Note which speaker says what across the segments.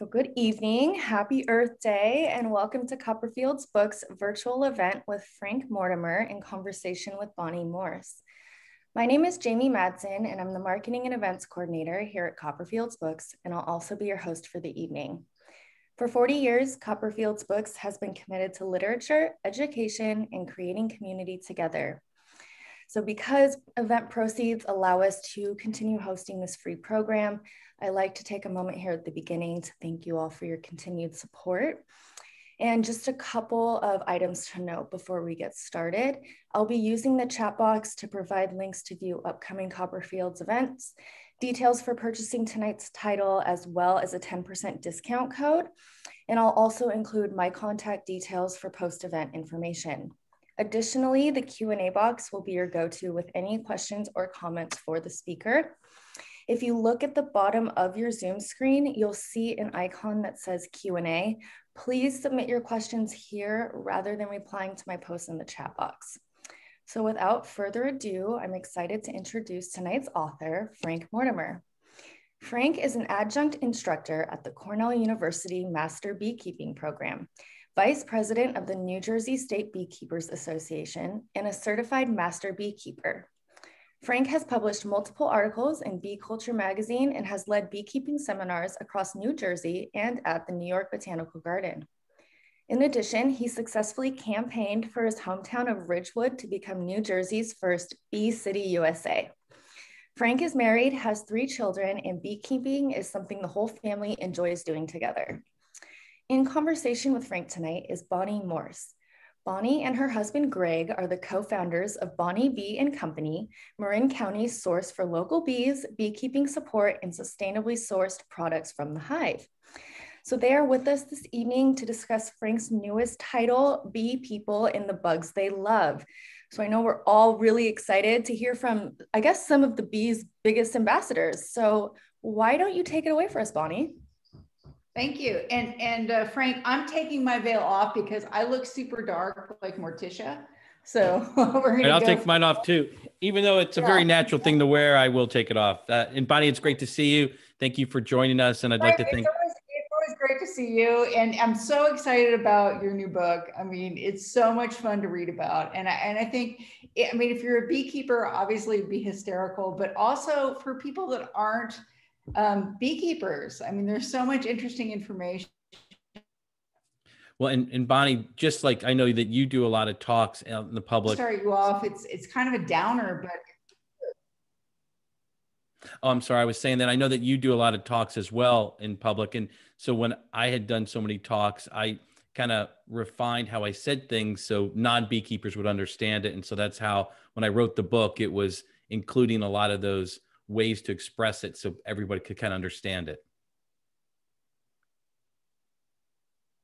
Speaker 1: So, good evening, happy Earth Day, and welcome to Copperfield's Books virtual event with Frank Mortimer in conversation with Bonnie Morse. My name is Jamie Madsen, and I'm the Marketing and Events Coordinator here at Copperfield's Books, and I'll also be your host for the evening. For 40 years, Copperfield's Books has been committed to literature, education, and creating community together. So because event proceeds allow us to continue hosting this free program, I like to take a moment here at the beginning to thank you all for your continued support. And just a couple of items to note before we get started. I'll be using the chat box to provide links to view upcoming Copperfields events, details for purchasing tonight's title, as well as a 10% discount code. And I'll also include my contact details for post-event information. Additionally, the Q&A box will be your go-to with any questions or comments for the speaker. If you look at the bottom of your Zoom screen, you'll see an icon that says Q&A. Please submit your questions here rather than replying to my post in the chat box. So without further ado, I'm excited to introduce tonight's author, Frank Mortimer. Frank is an adjunct instructor at the Cornell University Master Beekeeping Program, vice president of the New Jersey State Beekeepers Association, and a certified master beekeeper. Frank has published multiple articles in Bee Culture magazine and has led beekeeping seminars across New Jersey and at the New York Botanical Garden. In addition, he successfully campaigned for his hometown of Ridgewood to become New Jersey's first Bee City USA. Frank is married, has three children, and beekeeping is something the whole family enjoys doing together. In conversation with Frank tonight is Bonnie Morse. Bonnie and her husband Greg are the co-founders of Bonnie Bee and Company, Marin County's source for local bees, beekeeping support, and sustainably sourced products from the hive. So they are with us this evening to discuss Frank's newest title, Bee People and the Bugs They Love. So I know we're all really excited to hear from, I guess, some of the bees' biggest ambassadors. So why don't you take it away for us, Bonnie?
Speaker 2: Thank you. And and uh, Frank, I'm taking my veil off because I look super dark like Morticia. So we're
Speaker 3: gonna. And I'll go take mine off too. Even though it's a yeah. very natural thing to wear, I will take it off. Uh, and Bonnie, it's great to see you. Thank you for joining us. And I'd like to thank.
Speaker 2: Always, it's always great to see you, and I'm so excited about your new book. I mean, it's so much fun to read about, and I and I think, I mean, if you're a beekeeper, obviously be hysterical, but also for people that aren't um, beekeepers. I mean, there's so much interesting information.
Speaker 3: Well, and, and Bonnie, just like I know that you do a lot of talks out in the public.
Speaker 2: Start you off. It's it's kind of a downer, but.
Speaker 3: Oh, I'm sorry. I was saying that I know that you do a lot of talks as well in public, and so when I had done so many talks, I kind of refined how I said things so non beekeepers would understand it, and so that's how when I wrote the book, it was including a lot of those ways to express it so everybody could kind of understand it.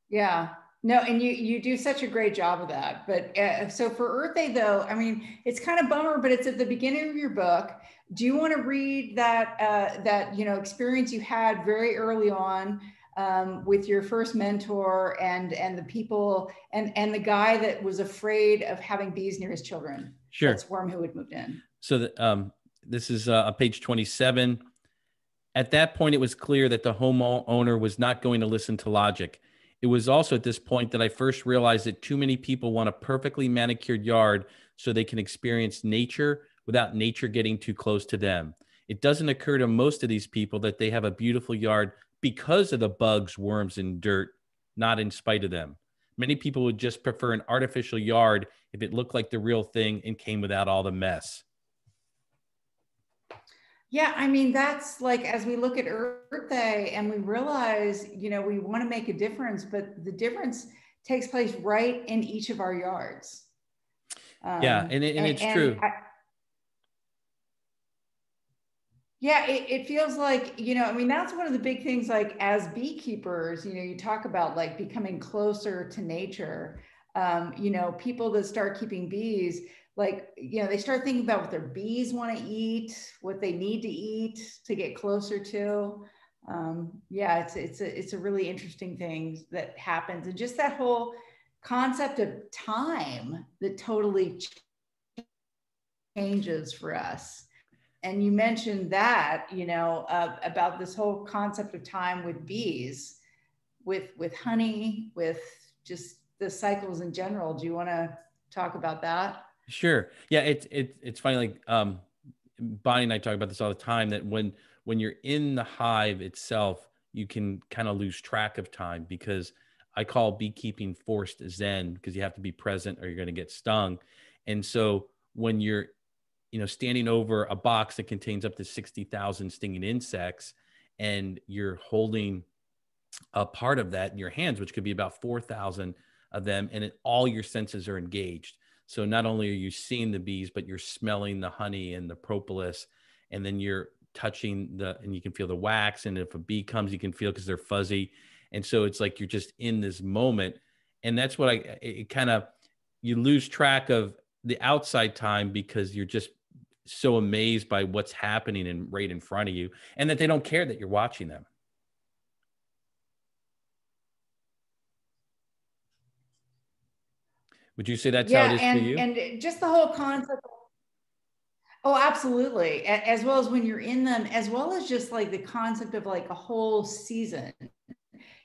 Speaker 2: Yeah, no, and you you do such a great job of that. But uh, so for Earth Day, though, I mean, it's kind of bummer, but it's at the beginning of your book. Do you want to read that uh, that you know experience you had very early on um, with your first mentor and and the people and and the guy that was afraid of having bees near his children?
Speaker 3: Sure,
Speaker 2: that Worm who had moved in.
Speaker 3: So that um, this is uh, page 27. At that point, it was clear that the homeowner was not going to listen to logic. It was also at this point that I first realized that too many people want a perfectly manicured yard so they can experience nature without nature getting too close to them. It doesn't occur to most of these people that they have a beautiful yard because of the bugs, worms, and dirt, not in spite of them. Many people would just prefer an artificial yard if it looked like the real thing and came without all the mess.
Speaker 2: Yeah, I mean, that's like as we look at Earth Day and we realize, you know, we want to make a difference, but the difference takes place right in each of our yards.
Speaker 3: Um, yeah, and, it, and, and it's and true. I,
Speaker 2: yeah, it, it feels like, you know, I mean, that's one of the big things, like as beekeepers, you know, you talk about like becoming closer to nature. Um, you know, people that start keeping bees, like you know they start thinking about what their bees want to eat what they need to eat to get closer to um, yeah it's it's a it's a really interesting thing that happens and just that whole concept of time that totally changes for us and you mentioned that you know uh, about this whole concept of time with bees with with honey, with just the cycles in general. Do you want to talk about that?
Speaker 3: Sure. Yeah, it's it's it's funny. Like um, Bonnie and I talk about this all the time. That when when you're in the hive itself, you can kind of lose track of time because I call beekeeping forced zen because you have to be present or you're going to get stung. And so when you're, you know, standing over a box that contains up to 60,000 stinging insects and you're holding a part of that in your hands, which could be about 4,000 of them, and it, all your senses are engaged. So not only are you seeing the bees, but you're smelling the honey and the propolis, and then you're touching the, and you can feel the wax. And if a bee comes, you can feel because they're fuzzy. And so it's like you're just in this moment. And that's what I, it kind of, you lose track of the outside time because you're just so amazed by what's happening and right in front of you and that they don't care that you're watching them. Would you say that's
Speaker 2: yeah,
Speaker 3: how it is
Speaker 2: and,
Speaker 3: for you?
Speaker 2: And just the whole concept. Oh, absolutely. As well as when you're in them, as well as just like the concept of like a whole season.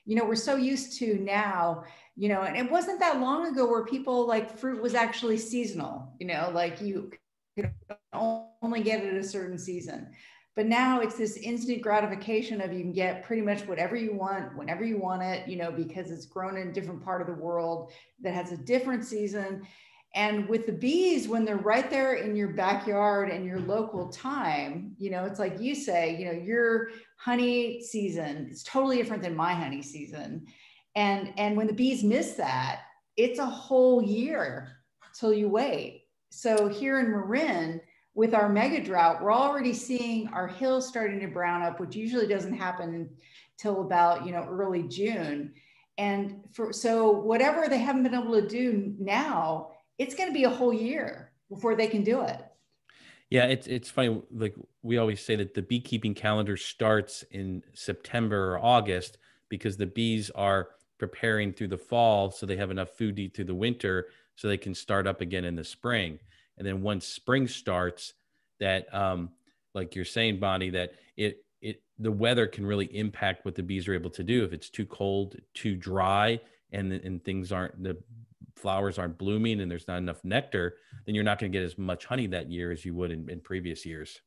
Speaker 2: You know, we're so used to now, you know, and it wasn't that long ago where people like fruit was actually seasonal, you know, like you could only get it a certain season. But now it's this instant gratification of you can get pretty much whatever you want whenever you want it, you know, because it's grown in a different part of the world that has a different season. And with the bees, when they're right there in your backyard and your local time, you know, it's like you say, you know, your honey season is totally different than my honey season. And and when the bees miss that, it's a whole year till you wait. So here in Marin, with our mega drought, we're already seeing our hills starting to brown up, which usually doesn't happen till about you know early June. And for so whatever they haven't been able to do now, it's going to be a whole year before they can do it.
Speaker 3: Yeah, it's it's funny. Like we always say that the beekeeping calendar starts in September or August because the bees are preparing through the fall, so they have enough food to eat through the winter, so they can start up again in the spring and then once spring starts that um, like you're saying bonnie that it it the weather can really impact what the bees are able to do if it's too cold too dry and and things aren't the flowers aren't blooming and there's not enough nectar then you're not going to get as much honey that year as you would in, in previous years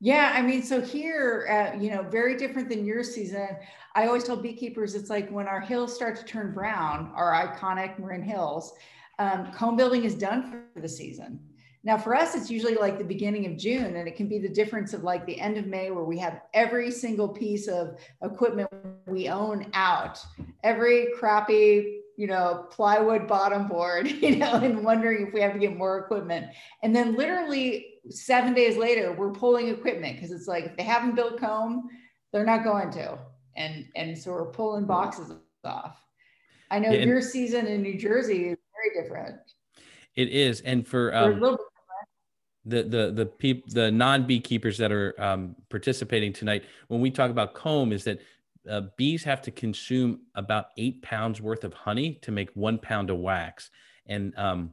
Speaker 2: yeah, I mean, so here, uh, you know, very different than your season. I always tell beekeepers it's like when our hills start to turn brown, our iconic Marin Hills, um, comb building is done for the season. Now, for us, it's usually like the beginning of June, and it can be the difference of like the end of May, where we have every single piece of equipment we own out, every crappy, you know, plywood bottom board, you know, and wondering if we have to get more equipment. And then literally seven days later, we're pulling equipment because it's like if they haven't built comb, they're not going to. And and so we're pulling boxes off. I know yeah, your season in New Jersey different.
Speaker 3: It is, and for um, the the the peop, the non beekeepers that are um, participating tonight, when we talk about comb, is that uh, bees have to consume about eight pounds worth of honey to make one pound of wax, and um,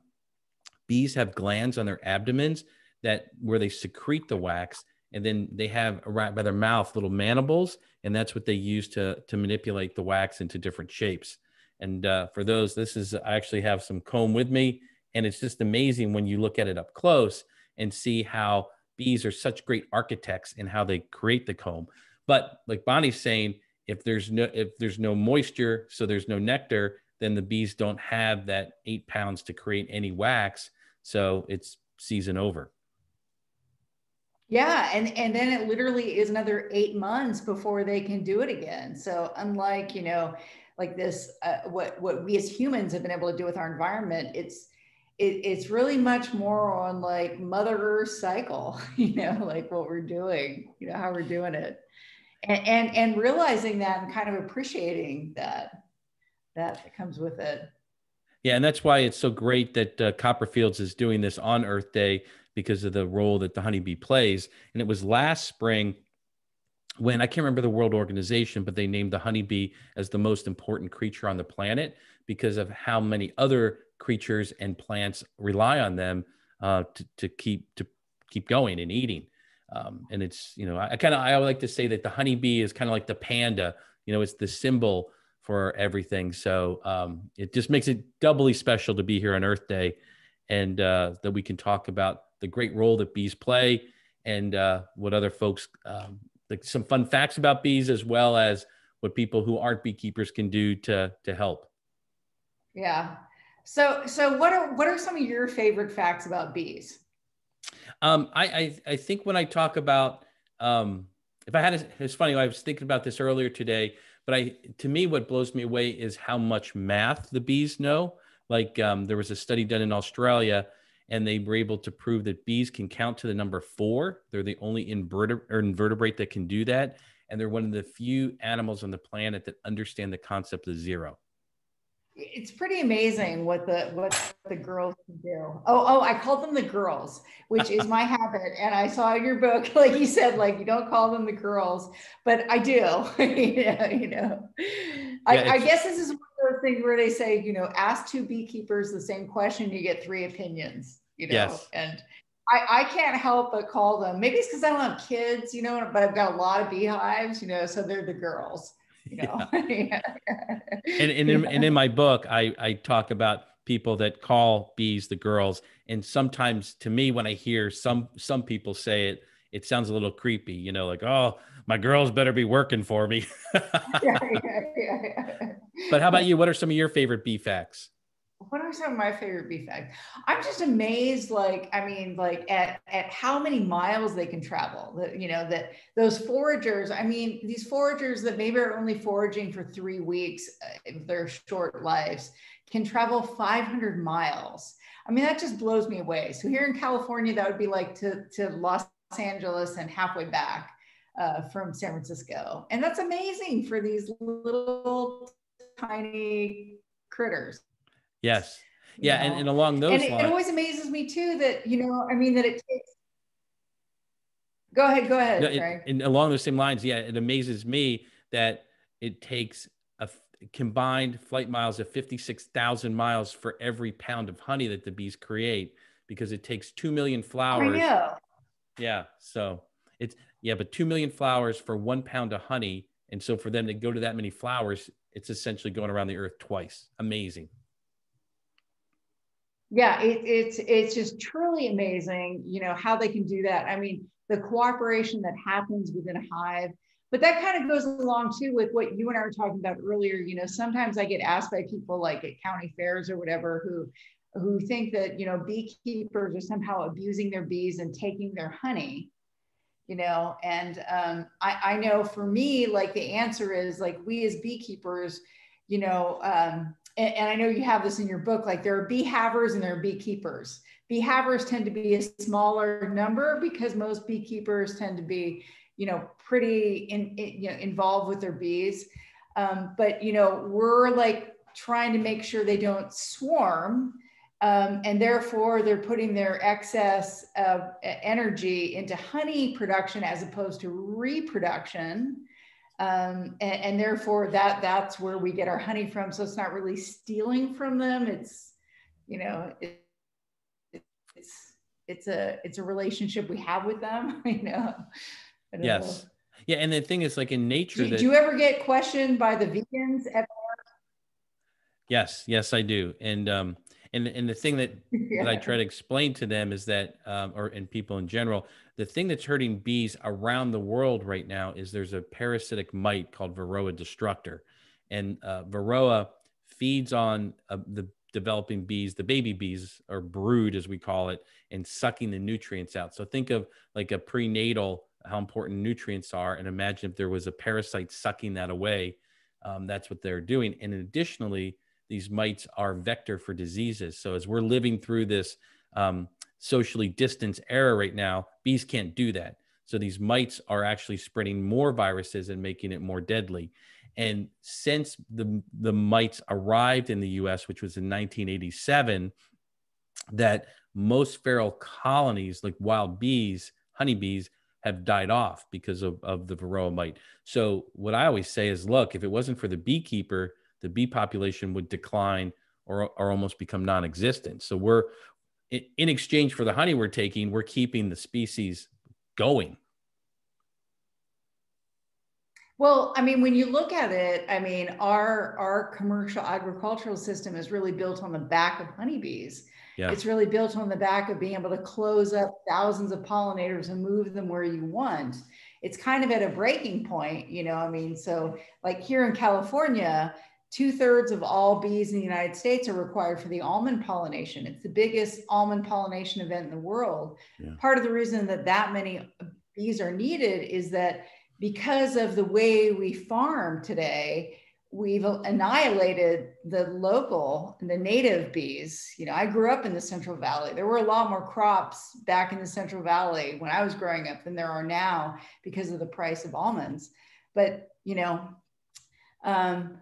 Speaker 3: bees have glands on their abdomens that where they secrete the wax, and then they have right by their mouth little mandibles, and that's what they use to to manipulate the wax into different shapes. And uh, for those, this is, I actually have some comb with me. And it's just amazing when you look at it up close and see how bees are such great architects in how they create the comb. But like Bonnie's saying, if there's no if there's no moisture, so there's no nectar, then the bees don't have that eight pounds to create any wax. So it's season over.
Speaker 2: Yeah, and and then it literally is another eight months before they can do it again. So unlike you know like this uh, what what we as humans have been able to do with our environment it's it, it's really much more on like mother earth cycle you know like what we're doing you know how we're doing it. And and, and realizing that and kind of appreciating that that comes with it.
Speaker 3: Yeah and that's why it's so great that uh, copperfields is doing this on earth day because of the role that the honeybee plays. And it was last spring when I can't remember the World Organization, but they named the honeybee as the most important creature on the planet because of how many other creatures and plants rely on them uh, to, to keep to keep going and eating. Um, and it's you know I, I kind of I like to say that the honeybee is kind of like the panda You know, it's the symbol for everything. So um, it just makes it doubly special to be here on Earth Day and uh, that we can talk about the great role that bees play and uh, what other folks, um, like some fun facts about bees, as well as what people who aren't beekeepers can do to, to help.
Speaker 2: Yeah. So, so what are, what are some of your favorite facts about bees?
Speaker 3: Um, I, I, I think when I talk about, um, if I had, a, it's funny, I was thinking about this earlier today, but I, to me, what blows me away is how much math the bees know. Like um, there was a study done in Australia and they were able to prove that bees can count to the number four. They're the only invertebrate that can do that. And they're one of the few animals on the planet that understand the concept of zero
Speaker 2: it's pretty amazing what the what the girls can do. Oh, oh, I called them the girls, which is my habit. And I saw your book, like you said, like you don't call them the girls, but I do. you know, you know. Yeah, I, I, guess this is one those things where they say, you know, ask two beekeepers the same question, you get three opinions. You know, yes. and I, I can't help but call them. Maybe it's because I don't have kids, you know, but I've got a lot of beehives, you know, so they're the girls you know. Yeah.
Speaker 3: and, and, in, and in my book, I, I talk about people that call bees the girls. And sometimes to me, when I hear some some people say it, it sounds a little creepy, you know, like, oh, my girls better be working for me. yeah, yeah, yeah, but how about you? What are some of your favorite bee facts?
Speaker 2: what are some of my favorite bee facts? I'm just amazed, like, I mean, like at, at how many miles they can travel. That, you know, that those foragers, I mean, these foragers that maybe are only foraging for three weeks, if they're short lives, can travel 500 miles. I mean, that just blows me away. So here in California, that would be like to, to Los Angeles and halfway back uh, from San Francisco. And that's amazing for these little tiny critters.
Speaker 3: Yes. Yeah. And, and along those
Speaker 2: and
Speaker 3: it,
Speaker 2: lines. it always amazes me too that, you know, I mean, that it takes. Go ahead. Go ahead. No,
Speaker 3: it, and along those same lines, yeah, it amazes me that it takes a combined flight miles of 56,000 miles for every pound of honey that the bees create because it takes 2 million flowers. Yeah. So it's, yeah, but 2 million flowers for one pound of honey. And so for them to go to that many flowers, it's essentially going around the earth twice. Amazing
Speaker 2: yeah it, it's it's just truly amazing you know how they can do that i mean the cooperation that happens within a hive but that kind of goes along too with what you and i were talking about earlier you know sometimes i get asked by people like at county fairs or whatever who who think that you know beekeepers are somehow abusing their bees and taking their honey you know and um, I, I know for me like the answer is like we as beekeepers you know um, and, and I know you have this in your book, like there are bee havers and there are beekeepers. Bee havers tend to be a smaller number because most beekeepers tend to be, you know, pretty in, in you know, involved with their bees. Um, but you know, we're like trying to make sure they don't swarm. Um, and therefore, they're putting their excess of energy into honey production as opposed to reproduction um, and, and, therefore that that's where we get our honey from. So it's not really stealing from them. It's you know it, it's it's a it's a relationship we have with them. you know.
Speaker 3: Yes. Know. Yeah, and the thing is, like in nature,
Speaker 2: do, that, do you ever get questioned by the vegans ever?
Speaker 3: Yes, yes, I do, and um, and and the thing that, yeah. that I try to explain to them is that, um, or and people in general, the thing that's hurting bees around the world right now is there's a parasitic mite called Varroa destructor, and uh, Varroa feeds on uh, the developing bees, the baby bees or brood as we call it, and sucking the nutrients out. So think of like a prenatal how important nutrients are, and imagine if there was a parasite sucking that away. Um, that's what they're doing, and additionally these mites are vector for diseases. So as we're living through this um, socially distanced era right now, bees can't do that. So these mites are actually spreading more viruses and making it more deadly. And since the the mites arrived in the U.S., which was in 1987, that most feral colonies, like wild bees, honeybees, have died off because of, of the varroa mite. So what I always say is, look, if it wasn't for the beekeeper the bee population would decline or, or almost become non-existent. So we're in exchange for the honey we're taking, we're keeping the species going.
Speaker 2: Well, I mean, when you look at it, I mean, our our commercial agricultural system is really built on the back of honeybees. Yeah. It's really built on the back of being able to close up thousands of pollinators and move them where you want. It's kind of at a breaking point, you know. I mean, so like here in California, two thirds of all bees in the United States are required for the almond pollination. It's the biggest almond pollination event in the world. Yeah. Part of the reason that that many bees are needed is that because of the way we farm today, we've annihilated the local, and the native bees. You know, I grew up in the Central Valley. There were a lot more crops back in the Central Valley when I was growing up than there are now because of the price of almonds. But, you know, um,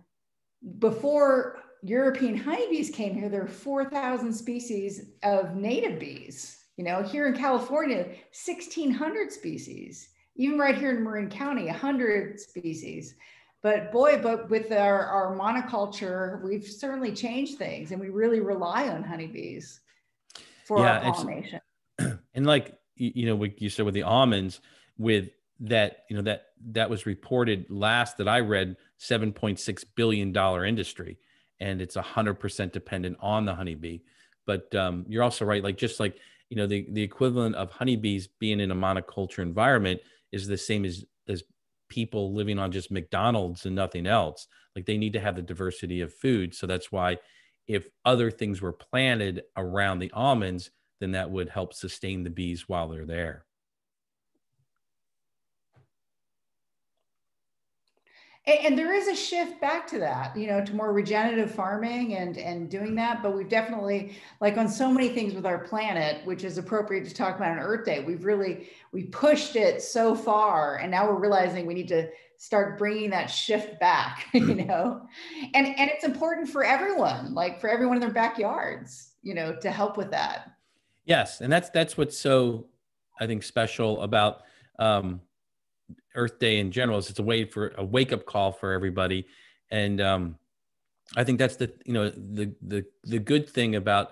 Speaker 2: before European honeybees came here, there were 4,000 species of native bees. You know, here in California, 1,600 species even right here in Marin County, 100 species. But boy, but with our, our monoculture, we've certainly changed things and we really rely on honeybees for yeah, our pollination.
Speaker 3: And like, you know, what you said with the almonds, with that, you know, that that was reported last that I read $7.6 billion industry and it's 100% dependent on the honeybee. But um, you're also right, like just like, you know, the, the equivalent of honeybees being in a monoculture environment – is the same as as people living on just McDonald's and nothing else. Like they need to have the diversity of food. So that's why if other things were planted around the almonds, then that would help sustain the bees while they're there.
Speaker 2: And, there is a shift back to that you know to more regenerative farming and and doing that but we've definitely like on so many things with our planet which is appropriate to talk about on earth day we've really we pushed it so far and now we're realizing we need to start bringing that shift back you know? And and it's important for everyone like for everyone in their backyards you know to help with that.
Speaker 3: Yes and that's that's what's so i think special about um Earth Day in general is it's a way for a wake up call for everybody, and um, I think that's the you know the the the good thing about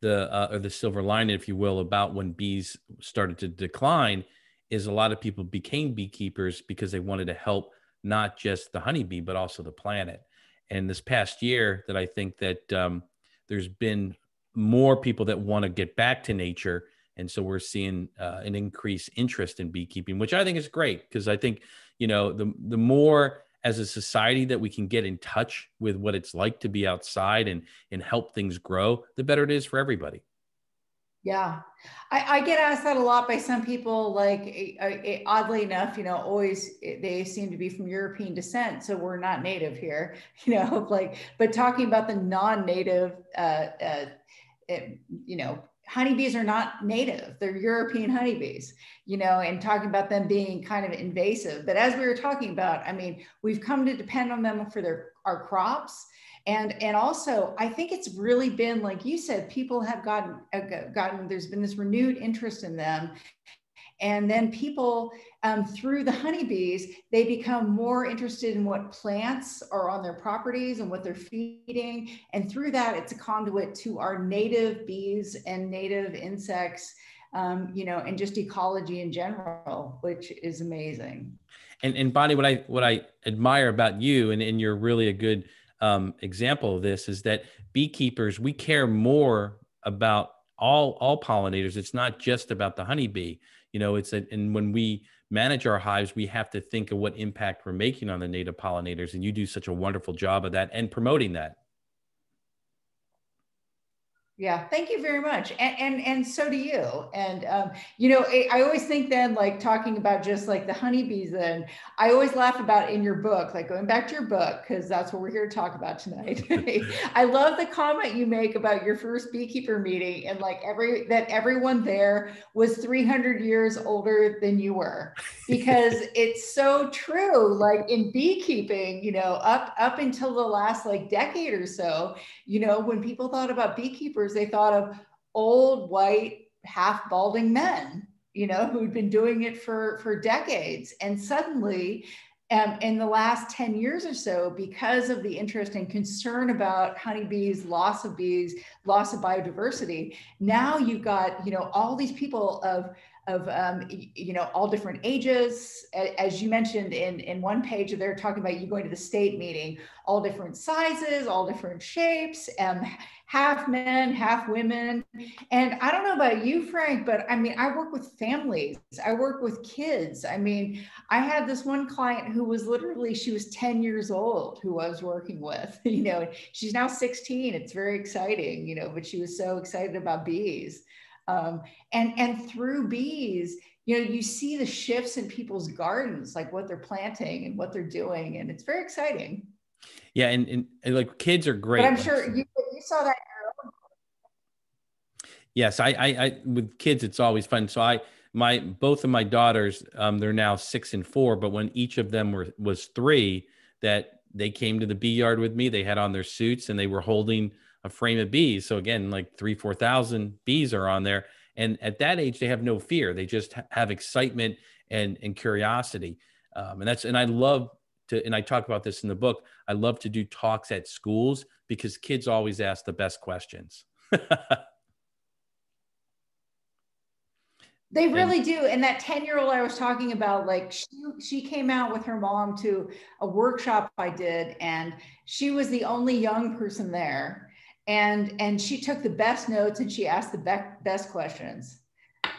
Speaker 3: the uh, or the silver lining, if you will, about when bees started to decline is a lot of people became beekeepers because they wanted to help not just the honeybee but also the planet. And this past year, that I think that um, there's been more people that want to get back to nature and so we're seeing uh, an increased interest in beekeeping which i think is great because i think you know the the more as a society that we can get in touch with what it's like to be outside and and help things grow the better it is for everybody.
Speaker 2: Yeah. I, I get asked that a lot by some people like it, it, oddly enough you know always they seem to be from european descent so we're not native here you know like but talking about the non-native uh, uh, you know honeybees are not native. They're european honeybees you know and talking about them being kind of invasive. But as we were talking about i mean we've come to depend on them for their our crops. And and also i think it's really been like you said people have gotten uh, gotten there's been this renewed interest in them and then people, um, through the honeybees, they become more interested in what plants are on their properties and what they're feeding. And through that, it's a conduit to our native bees and native insects, um, you know, and just ecology in general, which is amazing.
Speaker 3: And, and Bonnie, what I what I admire about you, and, and you're really a good um, example of this, is that beekeepers we care more about all all pollinators. It's not just about the honeybee you know it's a, and when we manage our hives we have to think of what impact we're making on the native pollinators and you do such a wonderful job of that and promoting that
Speaker 2: yeah thank you very much and and, and so do you and um, you know i always think then like talking about just like the honeybees then i always laugh about in your book like going back to your book because that's what we're here to talk about tonight. I love the comment you make about your first beekeeper meeting and like every that everyone there was 300 years older than you were because it's so true like in beekeeping you know up up until the last like decade or so you know when people thought about beekeepers they thought of old white half balding men you know who'd been doing it for for decades. And suddenly um, in the last 10 years or so because of the interest and concern about honeybees loss of bees loss of biodiversity now you've got you know all these people of of um, you know all different ages. As you mentioned in in one page they're talking about you going to the state meeting all different sizes all different shapes um, half men half women. And i don't know about you frank but i mean i work with families. I work with kids. I mean i had this one client who was literally she was 10 years old who i was working with you know she's now 16 it's very exciting you know but she was so excited about bees um, and and through bees you know you see the shifts in people's gardens like what they're planting and what they're doing and it's very exciting.
Speaker 3: Yeah and, and, and like kids are great
Speaker 2: but i'm sure you, you saw that
Speaker 3: yes I, I i with kids it's always fun. So i my both of my daughters um, they're now six and four but when each of them were was three that they came to the bee yard with me they had on their suits and they were holding a frame of bees. So again, like three, 4,000 bees are on there. And at that age, they have no fear. They just have excitement and, and curiosity. Um, and that's, and I love to, and I talk about this in the book. I love to do talks at schools because kids always ask the best questions.
Speaker 2: They really do. And that 10 year old I was talking about, like she, she came out with her mom to a workshop I did, and she was the only young person there and and she took the best notes and she asked the be- best questions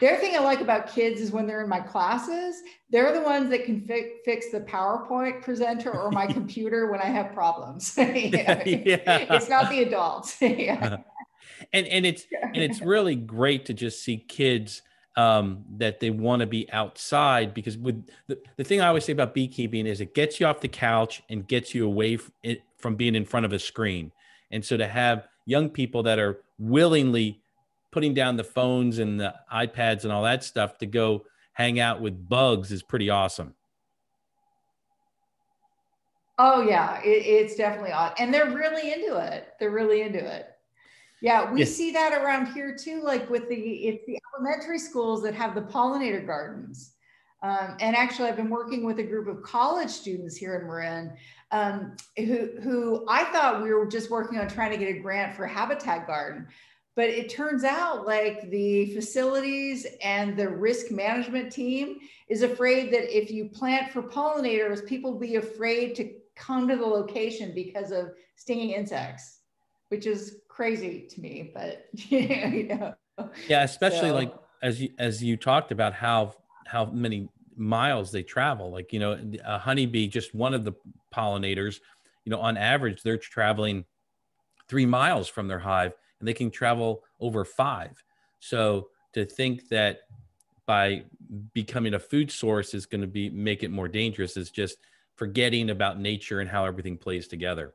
Speaker 2: the other thing i like about kids is when they're in my classes they're the ones that can fi- fix the powerpoint presenter or my computer when i have problems yeah. it's not the adults yeah.
Speaker 3: and and it's and it's really great to just see kids um, that they want to be outside because with the, the thing I always say about beekeeping is it gets you off the couch and gets you away it, from being in front of a screen. And so to have young people that are willingly putting down the phones and the iPads and all that stuff to go hang out with bugs is pretty awesome.
Speaker 2: Oh yeah, it, it's definitely odd, and they're really into it. They're really into it. Yeah, we see that around here too. Like with the it's the elementary schools that have the pollinator gardens. Um, and actually, I've been working with a group of college students here in Marin um, who, who I thought we were just working on trying to get a grant for Habitat Garden. But it turns out like the facilities and the risk management team is afraid that if you plant for pollinators, people will be afraid to come to the location because of stinging insects, which is crazy to me, but you know.
Speaker 3: Yeah, especially so. like as you as you talked about how how many miles they travel. Like, you know, a honeybee, just one of the pollinators, you know, on average, they're traveling three miles from their hive and they can travel over five. So to think that by becoming a food source is going to be make it more dangerous is just forgetting about nature and how everything plays together.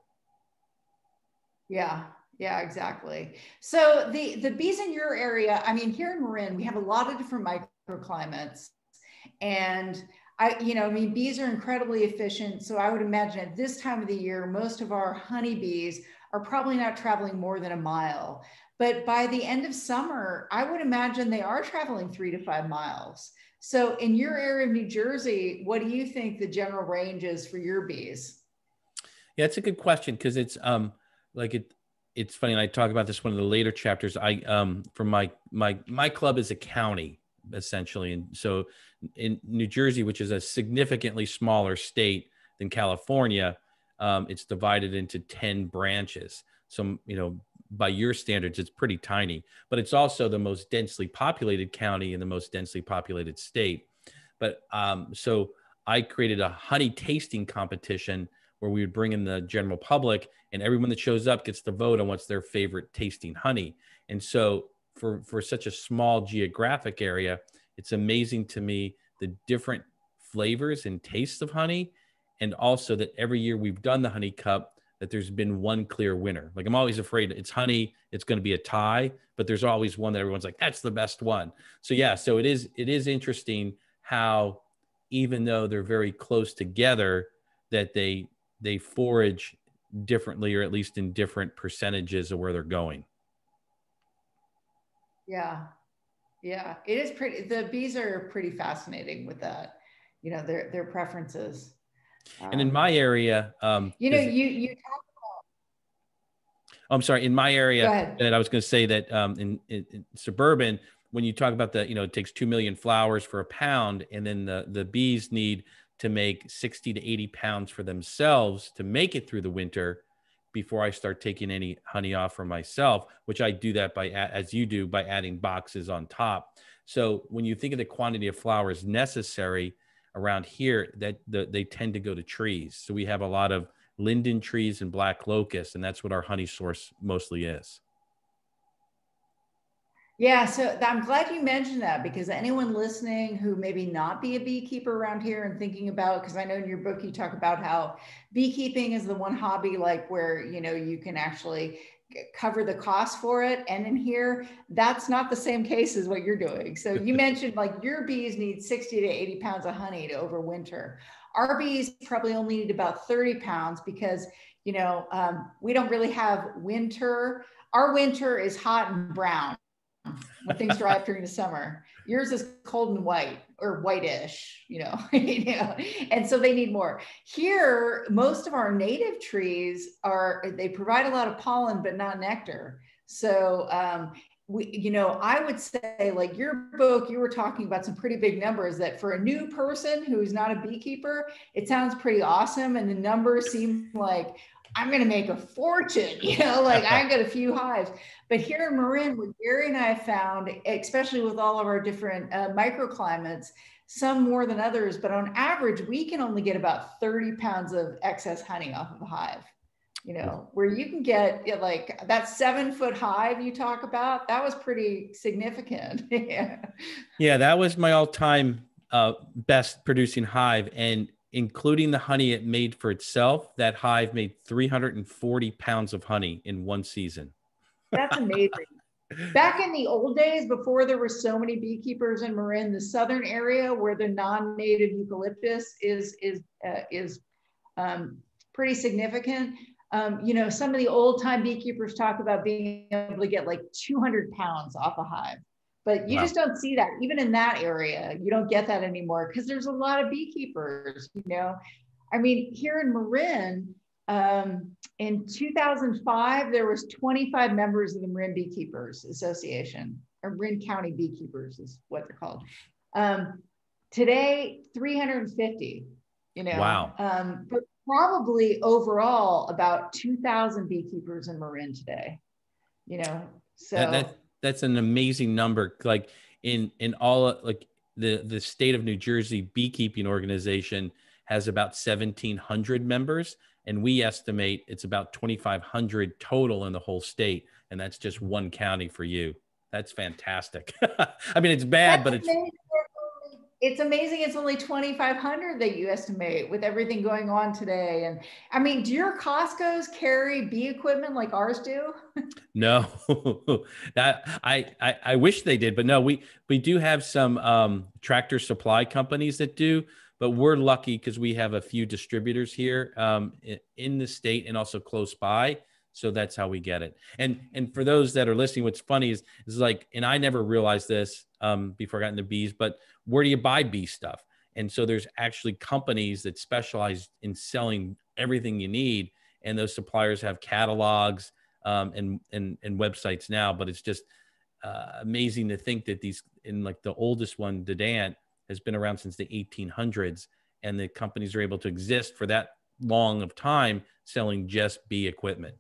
Speaker 2: Yeah, yeah, exactly. So the the bees in your area, I mean, here in Marin, we have a lot of different microclimates. And I, you know, I mean, bees are incredibly efficient. So I would imagine at this time of the year, most of our honeybees are probably not traveling more than a mile. But by the end of summer, I would imagine they are traveling three to five miles. So in your area of New Jersey, what do you think the general range is for your bees?
Speaker 3: Yeah, it's a good question because it's um like it it's funny and I talk about this one of the later chapters. I um from my my my club is a county essentially. And so in New Jersey, which is a significantly smaller state than California, um, it's divided into 10 branches. So, you know, by your standards, it's pretty tiny, but it's also the most densely populated county and the most densely populated state. But um, so I created a honey tasting competition where we would bring in the general public and everyone that shows up gets to vote on what's their favorite tasting honey. And so for for such a small geographic area, it's amazing to me the different flavors and tastes of honey, and also that every year we've done the honey cup, that there's been one clear winner. Like I'm always afraid it's honey, it's going to be a tie, but there's always one that everyone's like, that's the best one. So yeah, so it is it is interesting how even though they're very close together, that they they forage differently or at least in different percentages of where they're going.
Speaker 2: Yeah. Yeah. It is pretty, the bees are pretty fascinating with that, you know, their, their preferences.
Speaker 3: And in my area, um,
Speaker 2: you know, you, you talk
Speaker 3: oh, I'm sorry. In my area, that I was going to say that um, in, in, in, suburban, when you talk about the, you know, it takes 2 million flowers for a pound, and then the, the bees need to make 60 to 80 pounds for themselves to make it through the winter before I start taking any honey off for myself, which I do that by, as you do, by adding boxes on top. So when you think of the quantity of flowers necessary around here, that the, they tend to go to trees. So we have a lot of linden trees and black locust, and that's what our honey source mostly is.
Speaker 2: Yeah, so I'm glad you mentioned that because anyone listening who maybe not be a beekeeper around here and thinking about, because I know in your book you talk about how beekeeping is the one hobby like where you know you can actually cover the cost for it. And in here, that's not the same case as what you're doing. So you mentioned like your bees need 60 to 80 pounds of honey to overwinter. Our bees probably only need about 30 pounds because, you know, um, we don't really have winter. Our winter is hot and brown when things dry up during the summer. Yours is cold and white or whitish, you know, you know, and so they need more. Here, most of our native trees are they provide a lot of pollen but not nectar. So um, we, you know, I would say like your book, you were talking about some pretty big numbers that for a new person who's not a beekeeper, it sounds pretty awesome. And the numbers seem like, I'm going to make a fortune, you know, like I got a few hives. But here in Marin, what Gary and I found, especially with all of our different uh, microclimates, some more than others, but on average, we can only get about 30 pounds of excess honey off of a hive. You know, where you can get it like that seven foot hive you talk about, that was pretty significant.
Speaker 3: yeah. yeah, that was my all time uh, best producing hive. And including the honey it made for itself, that hive made 340 pounds of honey in one season.
Speaker 2: That's amazing. Back in the old days, before there were so many beekeepers in Marin, the southern area where the non-native eucalyptus is is uh, is um, pretty significant. Um, you know, some of the old-time beekeepers talk about being able to get like 200 pounds off a hive but you wow. just don't see that. Even in that area you don't get that anymore because there's a lot of beekeepers you know? I mean here in marin um, in 2005 there was 25 members of the marin beekeepers association or marin county beekeepers is what they're called. Um, today 350 you know?
Speaker 3: Wow.
Speaker 2: Um, but probably overall about 2000 beekeepers in marin today you know? So
Speaker 3: that, that, that's an amazing number. Like in in all like the the state of New Jersey beekeeping organization has about 1700 members and we estimate it's about 2500 total in the whole state and that's just one county for you. That's fantastic. I mean it's bad that's but it's amazing
Speaker 2: it's amazing it's only 2500 that you estimate with everything going on today. And i mean do your costco's carry bee equipment like ours do?
Speaker 3: No. That I, I, I wish they did but no we we do have some um, tractor supply companies that do but we're lucky because we have a few distributors here um, in, the state and also close by. So that's how we get it. And and for those that are listening what's funny is is like and i never realized this um, before i got into bees but where do you buy bee stuff? And so there's actually companies that specialize in selling everything you need, and those suppliers have catalogs um, and, and and websites now. But it's just uh, amazing to think that these, in like the oldest one, Dadant, has been around since the 1800s, and the companies are able to exist for that long of time selling just bee equipment.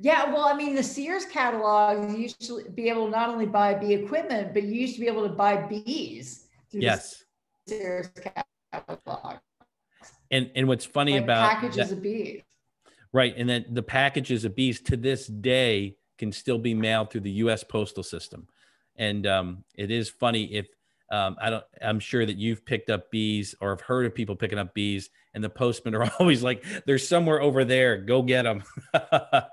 Speaker 2: Yeah, well, I mean, the Sears catalog, you used to be able to not only buy bee equipment, but you used to be able to buy bees
Speaker 3: yes. And and what's funny like about
Speaker 2: packages that, of bees.
Speaker 3: Right. And then the packages of bees to this day can still be mailed through the US postal system. And um, it is funny if um, I don't I'm sure that you've picked up bees or have heard of people picking up bees and the postmen are always like, they're somewhere over there. Go get them.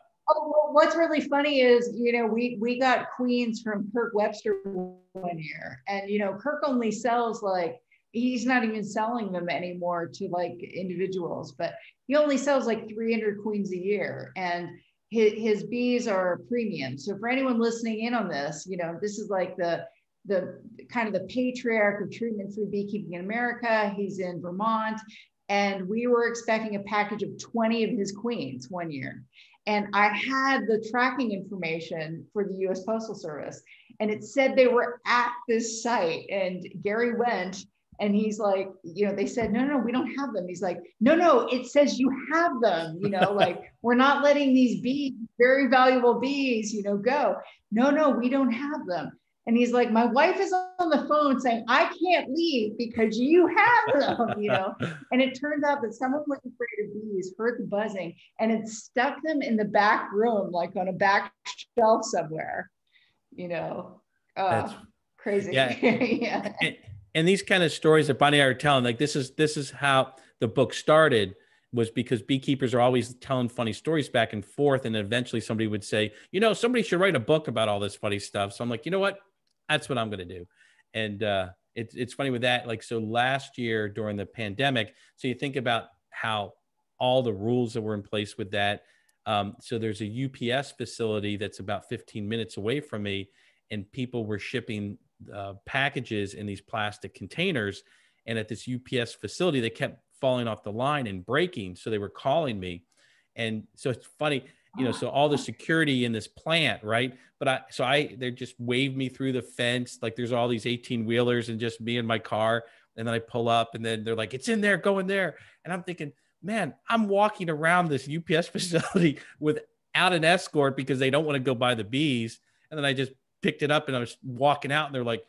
Speaker 2: What's really funny is, you know, we we got queens from Kirk Webster one year, and you know, Kirk only sells like he's not even selling them anymore to like individuals, but he only sells like 300 queens a year, and his, his bees are premium. So for anyone listening in on this, you know, this is like the the kind of the patriarch of treatment-free beekeeping in America. He's in Vermont, and we were expecting a package of 20 of his queens one year. And I had the tracking information for the US Postal Service. and it said they were at this site. And Gary went and he's like, you know, they said, no, no, we don't have them. He's like, no, no, it says you have them. You know, like we're not letting these bees, very valuable bees, you know, go. No, no, we don't have them. And he's like, my wife is on the phone saying, I can't leave because you have them, you know. and it turns out that someone was afraid of bees, heard the buzzing, and it stuck them in the back room, like on a back shelf somewhere, you know. Uh, That's crazy.
Speaker 3: Yeah. yeah. And, and these kind of stories that Bonnie and I are telling, like this is this is how the book started was because beekeepers are always telling funny stories back and forth. And eventually somebody would say, you know, somebody should write a book about all this funny stuff. So I'm like, you know what? That's what I'm going to do. And uh, it's it's funny with that. Like so, last year during the pandemic, so you think about how all the rules that were in place with that. Um, so there's a UPS facility that's about 15 minutes away from me, and people were shipping uh, packages in these plastic containers. And at this UPS facility, they kept falling off the line and breaking. So they were calling me. And so it's funny you know, so all the security in this plant, right? But I, so I, they just waved me through the fence. Like there's all these 18 wheelers and just me in my car. And then I pull up and then they're like, it's in there, go in there. And I'm thinking, man, I'm walking around this UPS facility without an escort because they don't want to go buy the bees. And then I just picked it up and I was walking out and they're like,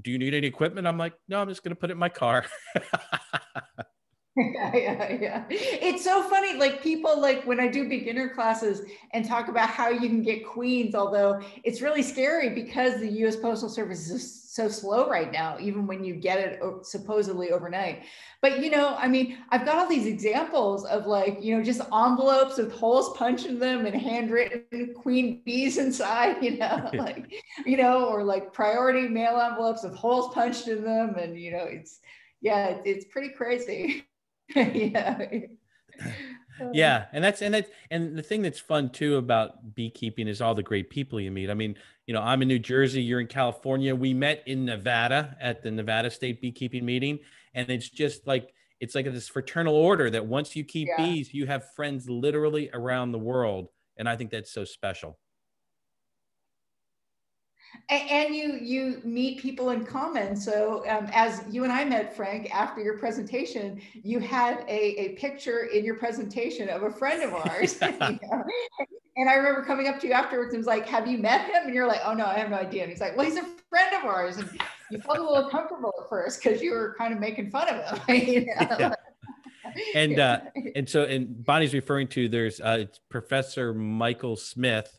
Speaker 3: do you need any equipment? I'm like, no, I'm just going to put it in my car.
Speaker 2: yeah, yeah, yeah. It's so funny. Like people like when I do beginner classes and talk about how you can get queens, although it's really scary because the US Postal Service is so slow right now, even when you get it oh, supposedly overnight. But you know, I mean, I've got all these examples of like, you know, just envelopes with holes punched in them and handwritten queen bees inside, you know, like, you know, or like priority mail envelopes with holes punched in them. And you know, it's yeah, it's pretty crazy. yeah.
Speaker 3: yeah and that's and that's and the thing that's fun too about beekeeping is all the great people you meet i mean you know i'm in new jersey you're in california we met in nevada at the nevada state beekeeping meeting and it's just like it's like this fraternal order that once you keep yeah. bees you have friends literally around the world and i think that's so special
Speaker 2: and you you meet people in common so um, as you and i met frank after your presentation you had a, a picture in your presentation of a friend of ours you know? and i remember coming up to you afterwards and was like have you met him and you're like oh no i have no idea and he's like well he's a friend of ours and you felt a little comfortable at first because you were kind of making fun of him you know? yeah.
Speaker 3: and uh and so and bonnie's referring to there's uh it's professor michael smith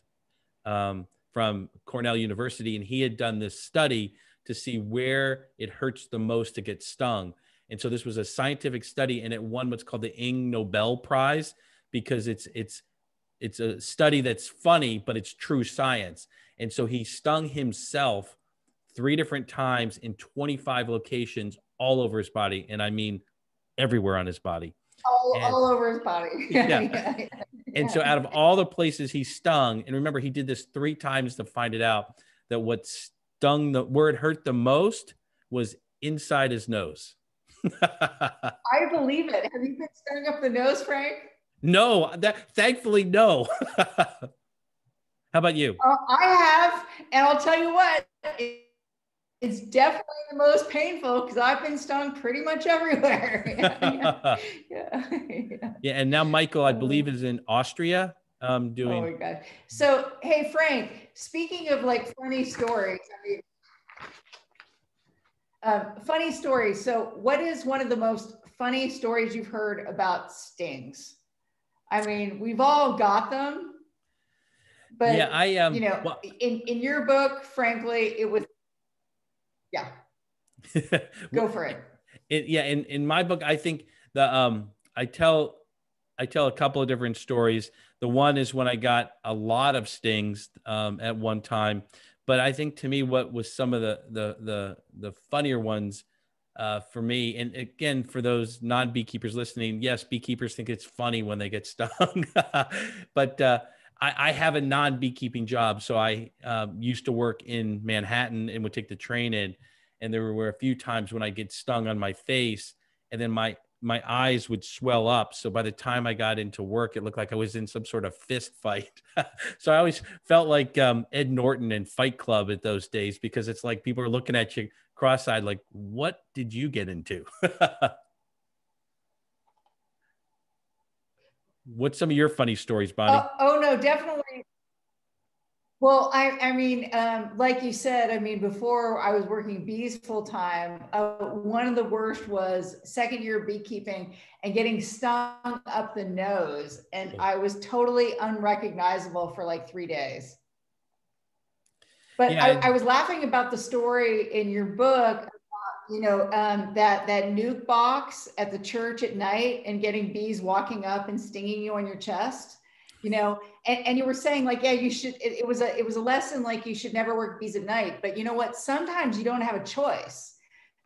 Speaker 3: um from Cornell University, and he had done this study to see where it hurts the most to get stung. And so this was a scientific study, and it won what's called the Ig Nobel Prize because it's it's it's a study that's funny, but it's true science. And so he stung himself three different times in 25 locations all over his body, and I mean everywhere on his body.
Speaker 2: All, and, all over his body.
Speaker 3: yeah. Yeah. And so out of all the places he stung, and remember he did this three times to find it out, that what stung the where it hurt the most was inside his nose.
Speaker 2: I believe it. Have you been stung up the nose, Frank?
Speaker 3: No, that thankfully no. How about you?
Speaker 2: Uh, I have, and I'll tell you what, it, it's definitely the most painful because I've been stung pretty much everywhere. yeah,
Speaker 3: yeah, yeah. yeah, and now Michael, I believe, is in Austria. Um, doing.
Speaker 2: Oh my god! So, hey Frank, speaking of like funny stories, I mean, um, funny stories. So, what is one of the most funny stories you've heard about stings? I mean, we've all got them, but yeah, I um, you know, well, in in your book, frankly, it was yeah. Go for it.
Speaker 3: it. Yeah, in in my book, I think the um I tell I tell a couple of different stories. The one is when I got a lot of stings um, at one time, but I think to me, what was some of the the the the funnier ones uh, for me, and again for those non beekeepers listening, yes, beekeepers think it's funny when they get stung, but uh, I, I have a non beekeeping job. So I um, used to work in Manhattan and would take the train in. And there were a few times when I get stung on my face, and then my my eyes would swell up. So by the time I got into work, it looked like I was in some sort of fist fight. so I always felt like um, Ed Norton in Fight Club at those days because it's like people are looking at you cross-eyed, like, "What did you get into?" What's some of your funny stories, Bonnie?
Speaker 2: Uh, no, definitely. Well, I, I mean, um, like you said, I mean, before I was working bees full time, uh, one of the worst was second year beekeeping and getting stung up the nose. And I was totally unrecognizable for like three days. But yeah. I, I, was laughing about the story in your book, you know, um, that, that nuc box at the church at night and getting bees walking up and stinging you on your chest you know and, and you were saying like yeah you should it, it, was a it was a lesson like you should never work bees at night but you know what? Sometimes you don't have a choice.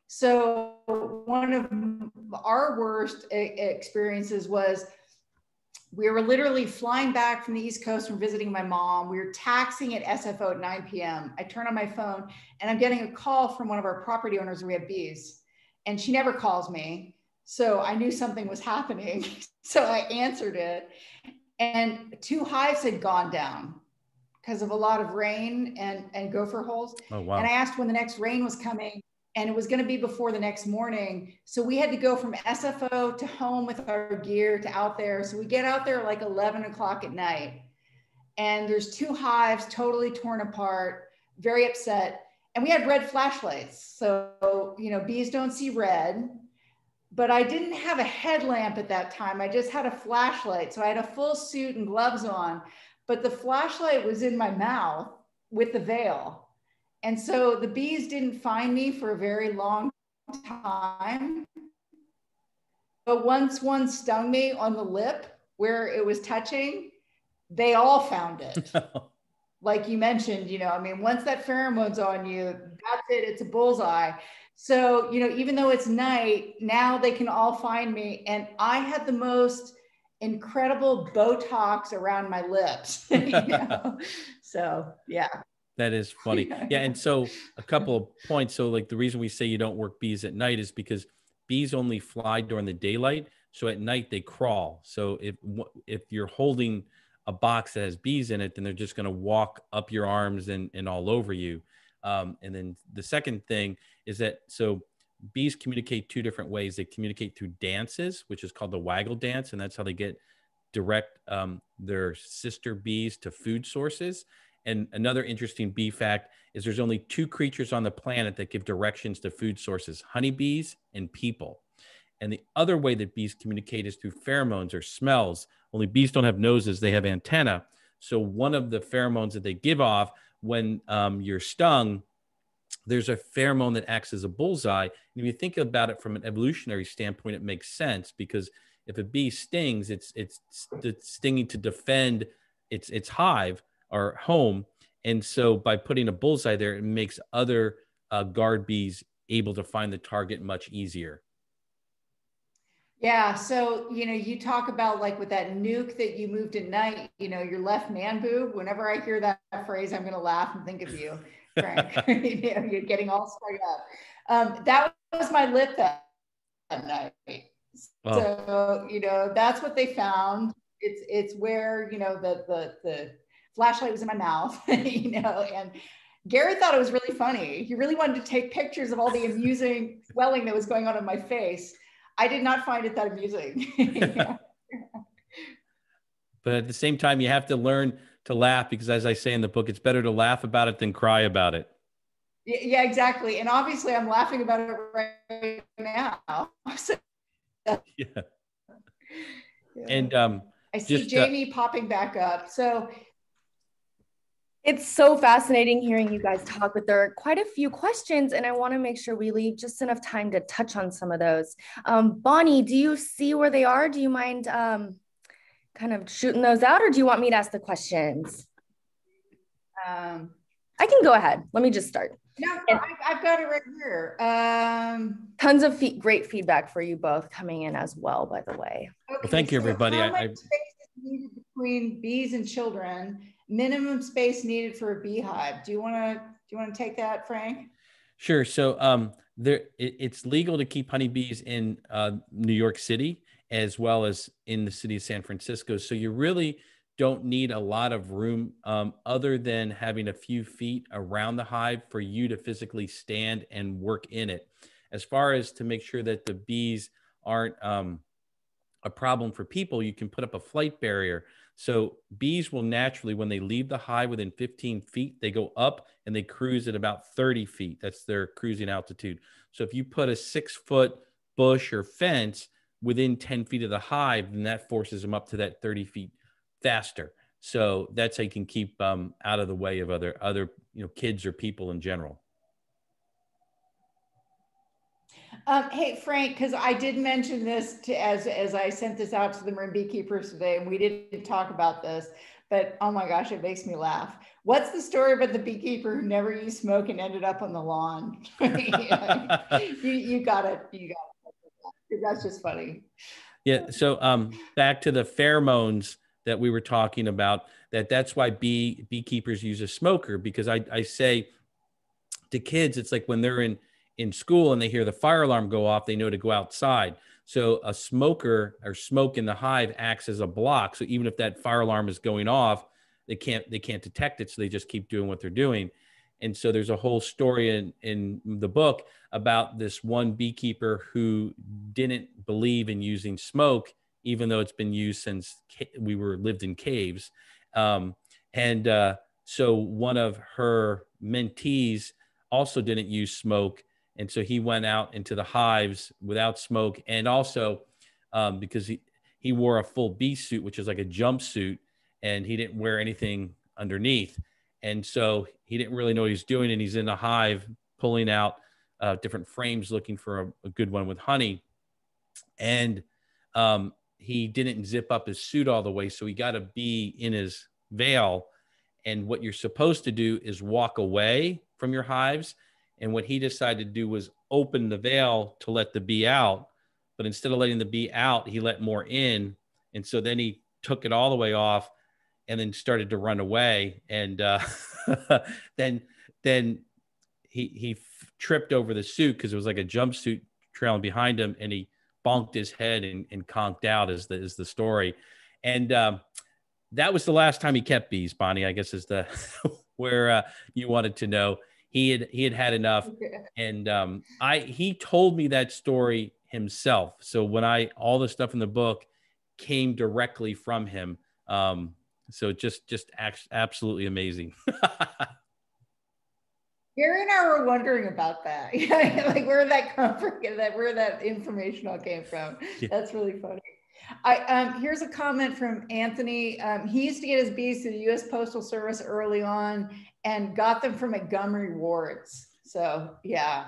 Speaker 2: So one of our worst experiences was we were literally flying back from the east coast from visiting my mom. We were taxing at sfo at 9 p.m i turn on my phone and i'm getting a call from one of our property owners we have bees. And she never calls me. So i knew something was happening. So i answered it and two hives had gone down because of a lot of rain and, and gopher holes. Oh, wow. And I asked when the next rain was coming, and it was going to be before the next morning. So we had to go from SFO to home with our gear to out there. So we get out there like 11 o'clock at night, and there's two hives totally torn apart, very upset. And we had red flashlights. So, you know, bees don't see red but I didn't have a headlamp at that time. I just had a flashlight. So I had a full suit and gloves on, but the flashlight was in my mouth with the veil. And so the bees didn't find me for a very long time. But once one stung me on the lip where it was touching, they all found it. like you mentioned, you know, I mean, once that pheromone's on you, that's it, it's a bullseye. So, you know, even though it's night, now they can all find me. And I had the most incredible Botox around my lips. you know? so, yeah.
Speaker 3: That is funny. Yeah. And so, a couple of points. So, like, the reason we say you don't work bees at night is because bees only fly during the daylight. So, at night, they crawl. So, if, if you're holding a box that has bees in it, then they're just going to walk up your arms and, and all over you. Um, and then the second thing is that so bees communicate two different ways. They communicate through dances, which is called the waggle dance, and that's how they get direct um, their sister bees to food sources. And another interesting bee fact is there's only two creatures on the planet that give directions to food sources honeybees and people. And the other way that bees communicate is through pheromones or smells. Only bees don't have noses, they have antenna. So one of the pheromones that they give off when um, you're stung, there's a pheromone that acts as a bullseye. And if you think about it from an evolutionary standpoint, it makes sense because if a bee stings, it's it's, it's stinging to defend its its hive or home, and so by putting a bullseye there, it makes other uh, guard bees able to find the target much easier.
Speaker 2: Yeah. So, you know, you talk about like with that nuc that you moved at night, you know, your left man boob. Whenever I hear that phrase, I'm going to laugh and think of you, Frank. you know, you're getting all stirred up. Um, that was my lip that, night. Oh. So, you know, that's what they found. It's, it's where, you know, the, the, the flashlight was in my mouth, you know, and Gary thought it was really funny. He really wanted to take pictures of all the amusing swelling that was going on in my face. I did not find it that amusing.
Speaker 3: but at the same time, you have to learn to laugh because, as I say in the book, it's better to laugh about it than cry about it.
Speaker 2: Yeah, exactly. And obviously, I'm laughing about it right now.
Speaker 3: yeah. yeah. And um,
Speaker 2: I see just, uh, Jamie uh, popping back up. So
Speaker 1: it's so fascinating hearing you guys talk, but there are quite a few questions, and I want to make sure we leave just enough time to touch on some of those. Um, Bonnie, do you see where they are? Do you mind um, kind of shooting those out, or do you want me to ask the questions? Um, I can go ahead. Let me just start.
Speaker 2: No, no I've, got it right here. Um,
Speaker 1: tons of fe- great feedback for you both coming in as well, by the way.
Speaker 3: Okay, well, thank you, everybody.
Speaker 2: How I, much space is between bees and children? Minimum space needed for a beehive. Do you want to do you want to take that, Frank?
Speaker 3: Sure. So um, there it, it's legal to keep honeybees in uh, New York City as well as in the city of San Francisco. So you really don't need a lot of room um, other than having a few feet around the hive for you to physically stand and work in it. As far as to make sure that the bees aren't um, a problem for people, you can put up a flight barrier. So bees will naturally, when they leave the hive within 15 feet, they go up and they cruise at about 30 feet. That's their cruising altitude. So if you put a six foot bush or fence within 10 feet of the hive, then that forces them up to that 30 feet faster. So that's how you can keep um, out of the way of other other you know kids or people in general.
Speaker 2: Um, hey Frank, because I did mention this to, as as I sent this out to the Marin beekeepers today, and we didn't talk about this, but oh my gosh, it makes me laugh. What's the story about the beekeeper who never used smoke and ended up on the lawn? you, you got it. You got it. That's just funny.
Speaker 3: Yeah. So um, back to the pheromones that we were talking about that that's why bee beekeepers use a smoker because I, I say to kids it's like when they're in in school and they hear the fire alarm go off they know to go outside so a smoker or smoke in the hive acts as a block so even if that fire alarm is going off they can't they can't detect it so they just keep doing what they're doing and so there's a whole story in in the book about this one beekeeper who didn't believe in using smoke even though it's been used since we were lived in caves. Um, and uh, so one of her mentees also didn't use smoke. And so he went out into the hives without smoke. And also um, because he, he wore a full bee suit, which is like a jumpsuit, and he didn't wear anything underneath. And so he didn't really know what he's doing. And he's in the hive pulling out uh, different frames looking for a, a, good one with honey. And um, he didn't zip up his suit all the way. So he got to be in his veil. And what you're supposed to do is walk away from your hives. And what he decided to do was open the veil to let the bee out. But instead of letting the bee out, he let more in. And so then he took it all the way off and then started to run away. And uh, then, then he, he f- tripped over the suit because it was like a jumpsuit trailing behind him. And he bonked his head and, and conked out is the, is the story. And um, that was the last time he kept bees, Bonnie, I guess is the where uh, you wanted to know. He had he had had enough, and um, I he told me that story himself. So when I all the stuff in the book came directly from him. Um, so just just absolutely amazing.
Speaker 2: Gary and I were wondering about that. like where that come from, that where that information all came from. Yeah. That's really funny. I um, here's a comment from Anthony. Um, he used to get his bees through the U.S. Postal Service early on and got them from Montgomery Wards. So yeah,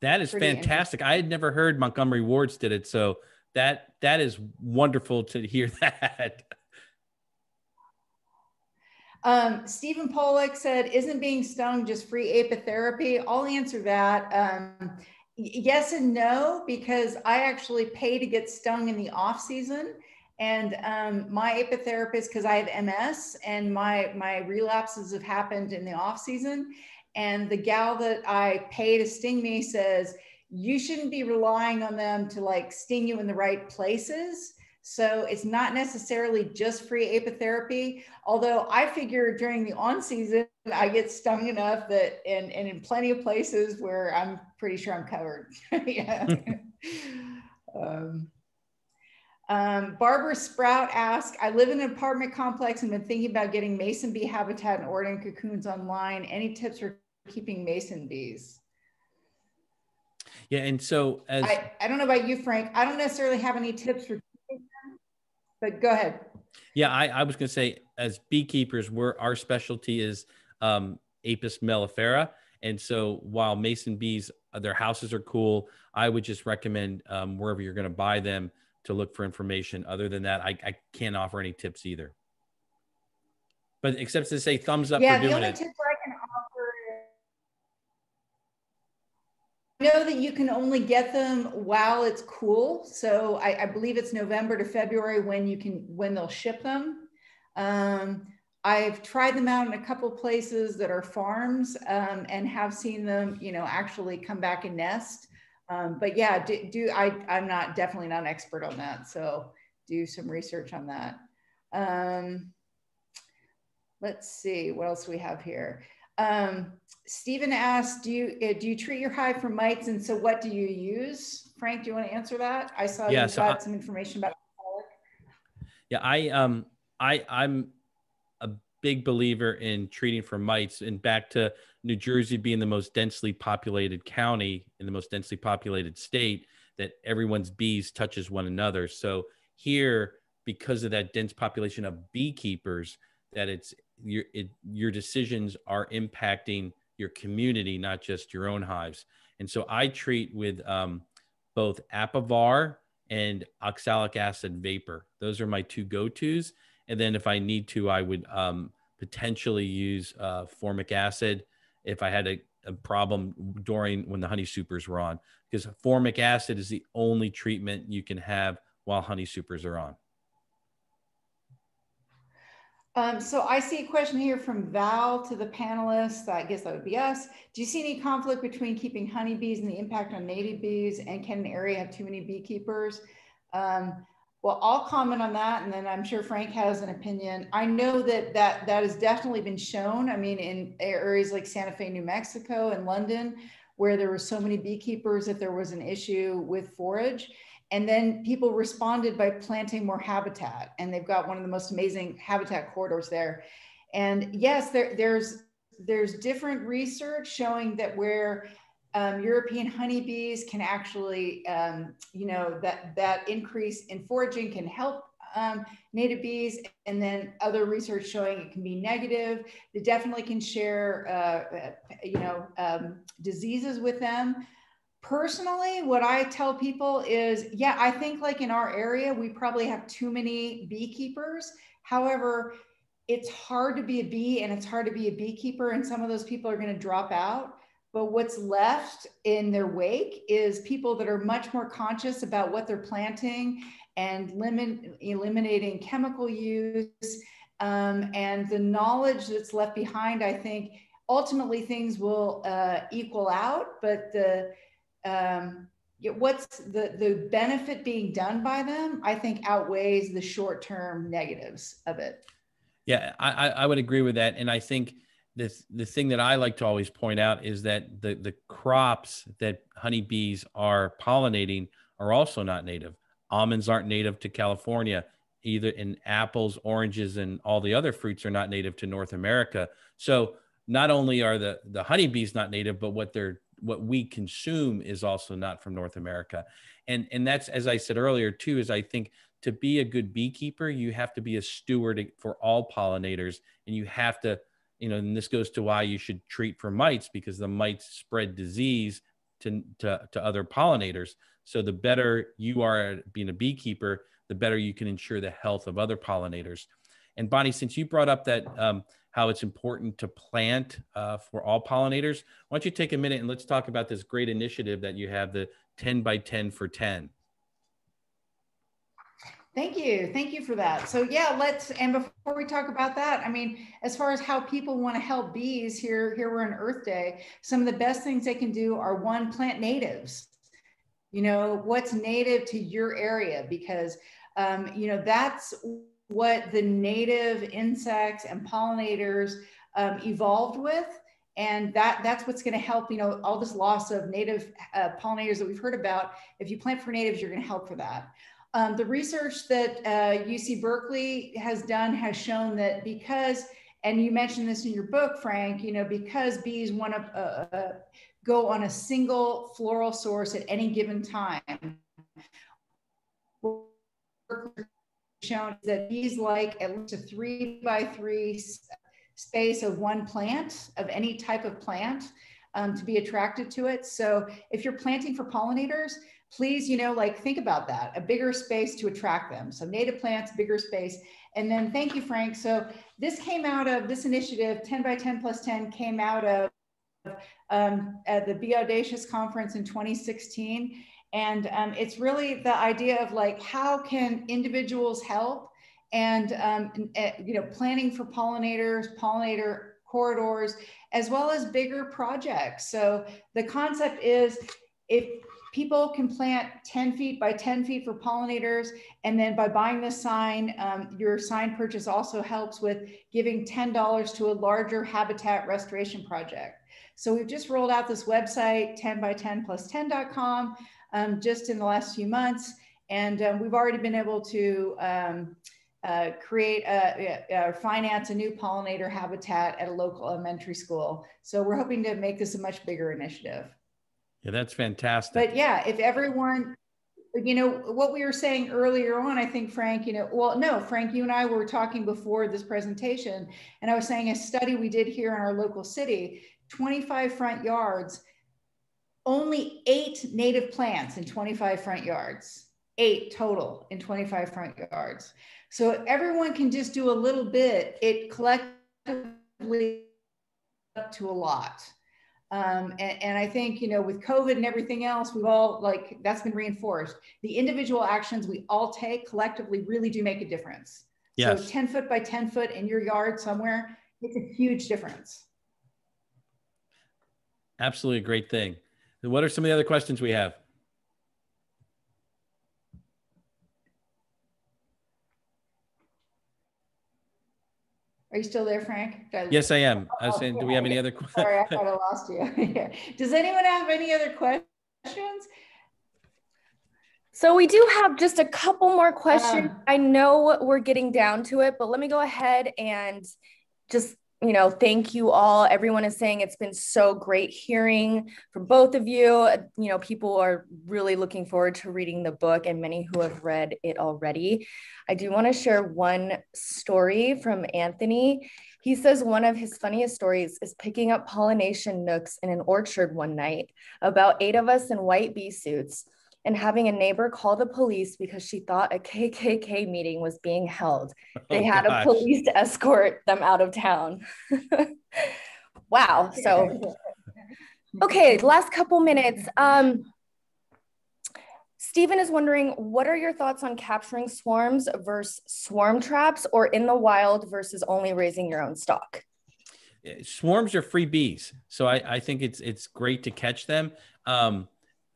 Speaker 3: that is fantastic. I had never heard Montgomery Wards did it, so that that is wonderful to hear that.
Speaker 2: Um, Stephen Pollock said, isn't being stung just free apitherapy? I'll answer that. Um, yes and no, because I actually pay to get stung in the off season. And um, my apitherapist, because I have MS and my, my relapses have happened in the off season. And the gal that I pay to sting me says, you shouldn't be relying on them to like sting you in the right places so it's not necessarily just free apitherapy, although I figure during the on season, I get stung enough that, and, and in plenty of places where I'm pretty sure I'm covered. yeah. um, um, Barbara Sprout asked, I live in an apartment complex and been thinking about getting mason bee habitat and ordering cocoons online. Any tips for keeping mason bees?
Speaker 3: Yeah, and so as
Speaker 2: I, I don't know about you, Frank, I don't necessarily have any tips for but go ahead.
Speaker 3: Yeah, I, I was going to say, as beekeepers, we're our specialty is um, Apis mellifera, and so while mason bees, uh, their houses are cool. I would just recommend um, wherever you're going to buy them to look for information. Other than that, I, I can't offer any tips either. But except to say thumbs up
Speaker 2: yeah,
Speaker 3: for doing it.
Speaker 2: Tip I can know that you can only get them while it's cool. So I, I, believe it's November to February when you can when they'll ship them. Um, I've tried them out in a couple places that are farms um, and have seen them, you know, actually come back and nest. Um, but yeah, do, do, I, I'm not definitely not an expert on that. So do some research on that. Um, let's see, what else we have here? Um, Stephen asked, do you, uh, do you treat your hive for mites? And so what do you use? Frank, do you want to answer that? I saw yeah, you so got I, some information about
Speaker 3: yeah, I um I I'm a big believer in treating for mites and back to New Jersey being the most densely populated county in the most densely populated state that everyone's bees touches one another. So here because of that dense population of beekeepers that it's your it, your decisions are impacting your community not just your own hives. And so I treat with um, both Apivar and oxalic acid vapor. Those are my two go-tos. And then if I need to, I would um, potentially use uh, formic acid if I had a, a, problem during when the honey supers were on, because formic acid is the only treatment you can have while honey supers are on.
Speaker 2: Um, so I see a question here from Val to the panelists. I guess that would be us. Do you see any conflict between keeping honeybees and the impact on native bees? And can an area have too many beekeepers? Um, well, I'll comment on that, and then I'm sure Frank has an opinion. I know that that that has definitely been shown. I mean, in areas like Santa Fe, New Mexico, and London, where there were so many beekeepers that there was an issue with forage. And then people responded by planting more habitat. And they've got one of the most amazing habitat corridors there. And yes, there, there's there's different research showing that where um, European honeybees can actually, um, you know, that that increase in foraging can help um, native bees, and then other research showing it can be negative. They definitely can share, uh, uh you know, um, diseases with them personally what i tell people is yeah i think like in our area we probably have too many beekeepers. However it's hard to be a bee and it's hard to be a beekeeper and some of those people are going to drop out. But what's left in their wake is people that are much more conscious about what they're planting and limit, eliminating chemical use um, and the knowledge that's left behind i think ultimately things will uh, equal out but the um, what's the the benefit being done by them i think outweighs the short term negatives of it.
Speaker 3: Yeah I, I would agree with that. And i think the, the thing that i like to always point out is that the the crops that honeybees are pollinating are also not native. Almonds aren't native to california either in apples oranges and all the other fruits are not native to north america. So not only are the the honeybees not native but what they're what we consume is also not from North America. And and that's as I said earlier too is I think to be a good beekeeper you have to be a steward for all pollinators and you have to you know and this goes to why you should treat for mites because the mites spread disease to to, to other pollinators. So the better you are at being a beekeeper, the better you can ensure the health of other pollinators. And Bonnie, since you brought up that um, how it's important to plant uh, for all pollinators. Why don't you take a minute and let's talk about this great initiative that you have, the 10 by 10 for 10.
Speaker 2: Thank you. Thank you for that. So yeah, let's, and before we talk about that, I mean, as far as how people want to help bees here, here we're on Earth Day, some of the best things they can do are one, plant natives. You know, what's native to your area because, um, you know, that's what the native insects and pollinators um, evolved with. And that that's what's going to help you know all this loss of native uh, pollinators that we've heard about. If you plant for natives you're going to help for that. Um, the research that uh, uc berkeley has done has shown that because and you mentioned this in your book frank you know because bees want to uh, uh, go on a single floral source at any given time shown that bees like at least a three by three space of one plant, of any type of plant, um, to be attracted to it. So if you're planting for pollinators, please, you know, like think about that, a bigger space to attract them. So native plants, bigger space. And then thank you, Frank. So this came out of this initiative, 10 by 10 plus 10 came out of um, at the Be Audacious conference in 2016. And um, it's really the idea of like, how can individuals help? and um, eh, you know planning for pollinators, pollinator corridors, as well as bigger projects. So the concept is if people can plant 10 feet by 10 feet for pollinators. And then by buying this sign, um, your sign purchase also helps with giving $10 to a larger habitat restoration project. So we've just rolled out this website, 10 by 10 plus 10.com, um, just in the last few months. And um, we've already been able to um, uh, create a, a, finance a new pollinator habitat at a local elementary school. So we're hoping to make this a much bigger initiative.
Speaker 3: Yeah, that's fantastic.
Speaker 2: But yeah, if everyone, you know, what we were saying earlier on, I think Frank, you know, well, no, Frank, you and I were talking before this presentation, and I was saying a study we did here in our local city 25 front yards, only eight native plants in 25 front yards, eight total in 25 front yards. So everyone can just do a little bit, it collectively up to a lot. Um, and, and, I think, you know, with COVID and everything else, we've all like that's been reinforced. The individual actions we all take collectively really do make a difference. Yes. So 10 foot by 10 foot in your yard somewhere, it's a huge difference.
Speaker 3: Absolutely a great thing. What are some of the other questions we have?
Speaker 2: Are you still there, Frank?
Speaker 3: I yes, I am. I was saying, do we have any other
Speaker 2: questions? Sorry, I thought I lost you. Does anyone have any other questions?
Speaker 1: So we do have just a couple more questions. Um, I know we're getting down to it, but let me go ahead and just you know, thank you all. Everyone is saying it's been so great hearing from both of you. You know, people are really looking forward to reading the book, and many who have read it already. I do want to share one story from Anthony. He says one of his funniest stories is picking up pollination nucs in an orchard one night. About eight of us in white bee suits and having a neighbor call the police because she thought a KKK meeting was being held. They oh, had gosh. a police escort them out of town. wow. So, okay, last couple minutes. Um, Stephen is wondering what are your thoughts on capturing swarms versus swarm traps or in the wild versus only raising your own stock?
Speaker 3: Swarms are free bees. So I, I think it's it's great to catch them. Um,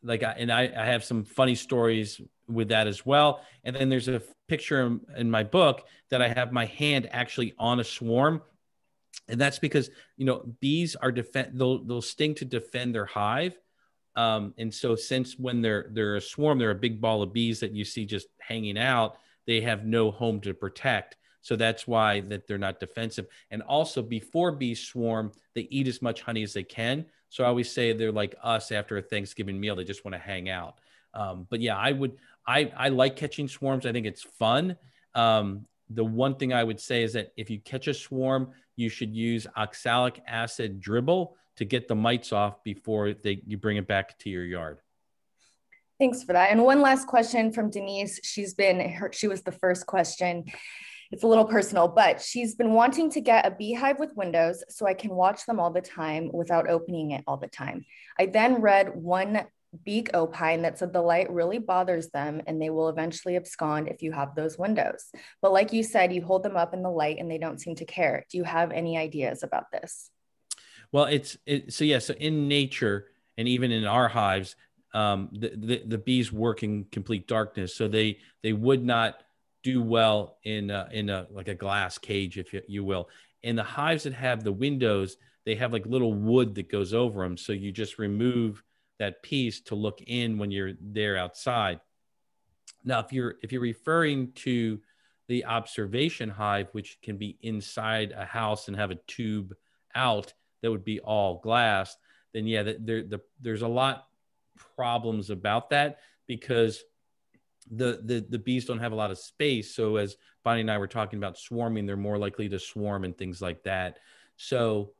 Speaker 3: like I, and I, I have some funny stories with that as well. And then there's a picture in, in my book that i have my hand actually on a swarm. And that's because you know bees are defend they'll, they'll sting to defend their hive. Um, and so since when they're they're a swarm they're a big ball of bees that you see just hanging out they have no home to protect. So that's why that they're not defensive. And also before bees swarm they eat as much honey as they can so I always say they're like us after a Thanksgiving meal. They just want to hang out. Um, but yeah, I would, I, I like catching swarms. I think it's fun. Um, the one thing I would say is that if you catch a swarm, you should use oxalic acid dribble to get the mites off before they, you bring it back to your yard.
Speaker 1: Thanks for that. And one last question from Denise. She's been, her, she was the first question it's a little personal, but she's been wanting to get a beehive with windows so I can watch them all the time without opening it all the time. I then read one beak opine that said the light really bothers them and they will eventually abscond if you have those windows. But like you said, you hold them up in the light and they don't seem to care. Do you have any ideas about this?
Speaker 3: Well, it's it, so yeah. So in nature and even in our hives, um, the, the the bees work in complete darkness, so they they would not do well in a, in a like a glass cage, if you, you will. And the hives that have the windows, they have like little wood that goes over them. So you just remove that piece to look in when you're there outside. Now, if you're if you're referring to the observation hive, which can be inside a house and have a tube out that would be all glass, then yeah, there, the, there's a lot problems about that because the, the the bees don't have a lot of space. So as bonnie and i were talking about swarming they're more likely to swarm and things like that. So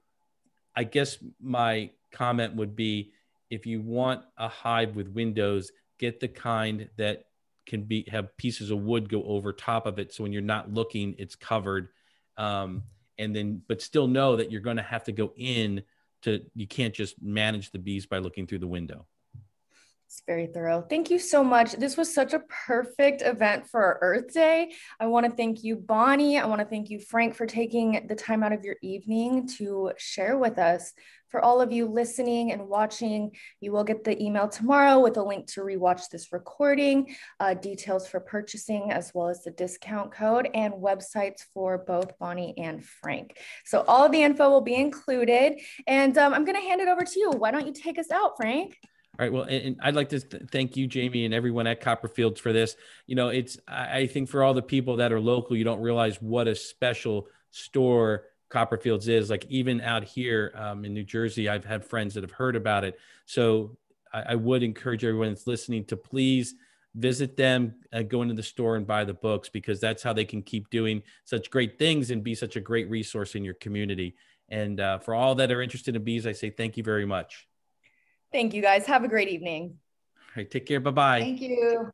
Speaker 3: i guess my comment would be if you want a hive with windows get the kind that can be have pieces of wood go over top of it. So when you're not looking it's covered. Um, and then but still know that you're going to have to go in to you can't just manage the bees by looking through the window
Speaker 1: It's very thorough. Thank you so much. This was such a perfect event for our Earth Day. I want to thank you, Bonnie. I want to thank you, Frank, for taking the time out of your evening to share with us. For all of you listening and watching, you will get the email tomorrow with a link to rewatch this recording, uh, details for purchasing, as well as the discount code and websites for both Bonnie and Frank. So all the info will be included. And um, I'm going to hand it over to you. Why don't you take us out, Frank?
Speaker 3: All right. Well, and I'd like to th- thank you, Jamie, and everyone at Copperfields for this. You know, it's, I think for all the people that are local, you don't realize what a special store Copperfields is. Like even out here um, in New Jersey, I've had friends that have heard about it. So I, I would encourage everyone that's listening to please visit them, uh, go into the store and buy the books because that's how they can keep doing such great things and be such a great resource in your community. And uh, for all that are interested in bees, I say thank you very much.
Speaker 1: Thank you guys. Have a great evening.
Speaker 3: All right. Take care. Bye bye.
Speaker 2: Thank you.